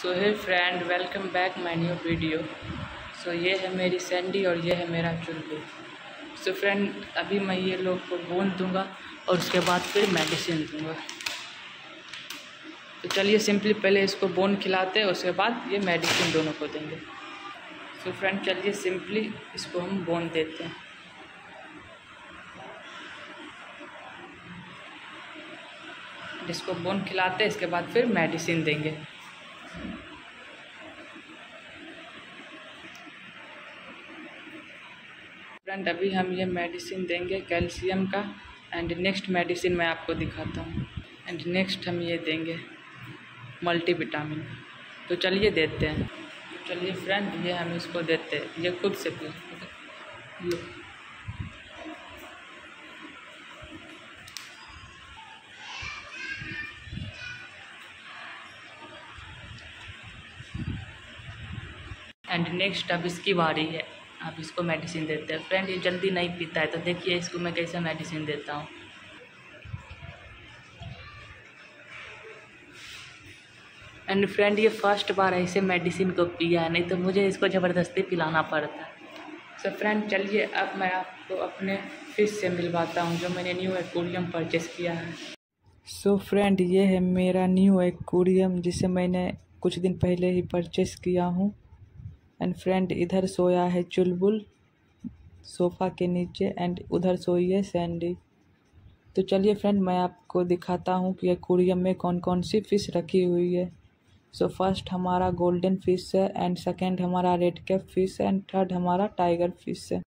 So hi friend welcome back my new video so ये है मेरी सैंडी और ये है मेरा चुल्लू सो फ्रेंड अभी मैं ये लोग को बोन दूँगा और उसके बाद फिर मेडिसिन दूँगा। तो चलिए सिंपली पहले इसको बोन खिलाते हैं, उसके बाद ये मेडिसिन दोनों को देंगे। सो फ्रेंड चलिए सिंपली इसको हम बोन देते हैं। इसको बोन खिलाते हैं, इसके बाद फिर मेडिसिन देंगे। फ्रेंड अभी हम ये मेडिसिन देंगे कैल्शियम का एंड नेक्स्ट मेडिसिन मैं आपको दिखाता हूँ। एंड नेक्स्ट हम ये देंगे मल्टीविटामिन तो चलिए देते हैं। तो चलिए फ्रेंड ये हम इसको देते हैं। ये खुद से पी एंड नेक्स्ट अब इसकी बारी है। आप इसको मेडिसिन देते हैं। फ्रेंड, ये जल्दी नहीं पीता है तो देखिए इसको मैं कैसे मेडिसिन देता हूँ। एंड फ्रेंड ये फ़र्स्ट बार ऐसे मेडिसिन को पिया है नहीं तो मुझे इसको ज़बरदस्ती पिलाना पड़ता। है सो फ्रेंड चलिए, अब मैं आपको अपने फ़िश से मिलवाता हूँ, जो मैंने न्यू एक्वेरियम परचेस किया है। सो so फ्रेंड ये है मेरा न्यू एक्वेरियम जिसे मैंने कुछ दिन पहले ही परचेस किया हूँ। एंड फ्रेंड इधर सोया है चुलबुल। सोफ़ा के नीचे एंड उधर सोई है सैंडी। तो चलिए फ्रेंड मैं आपको दिखाता हूँ कि एक्वेरियम में कौन कौन सी फ़िश रखी हुई है। सो so फ़र्स्ट हमारा गोल्डन फ़िश है एंड सेकंड हमारा रेड कैप फ़िश है एंड थर्ड हमारा टाइगर फ़िश है।